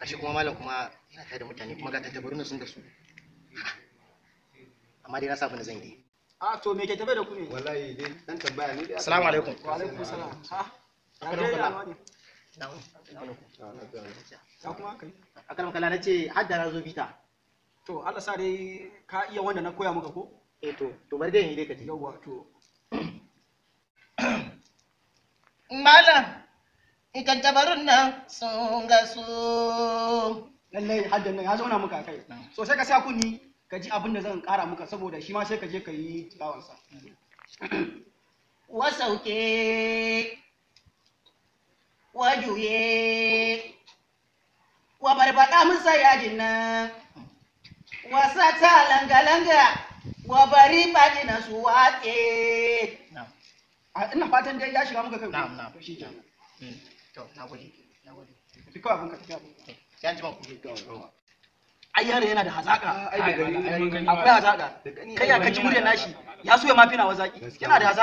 Ashe kuma malam kuma yana tare da mutane kuma ga tattabaru sun da su. Amma dai na sa da zan yi. a to me ke tafe da ku ne? Wallahi dai dan tambaya ne dai. Assalamu alaikum. wa alaikum salam ha? Akaram yawa kala na ce hadda na zo bita. to Allah sa dai ka iya wanda na koya maka ko? Eh to to bari dai yi dai ka ji. yawwa to. Ikan tabarun nan sun ga su. lallai haddan nan ya zauna muka kai. So sai ka sa kunni ka ji abin da zan kara muka saboda shi ma sai ka je ka yi tilawansa. Wasauke, wajuye, wa barbaɗa musa yajin nan, wasa ta langa-langa, wa bari ɓaji na su watse. A, ina fatan dai ya shiga muka kai. To shi kenan. To, na gode, na gode. tafi kawai abin ka tafi abin ka. Sai an ji ku. ai yaro yana da hazaka akwai hazaka kai ya kaji muryar nashi? Ya so ya mafi nawa zaki yana da hazaka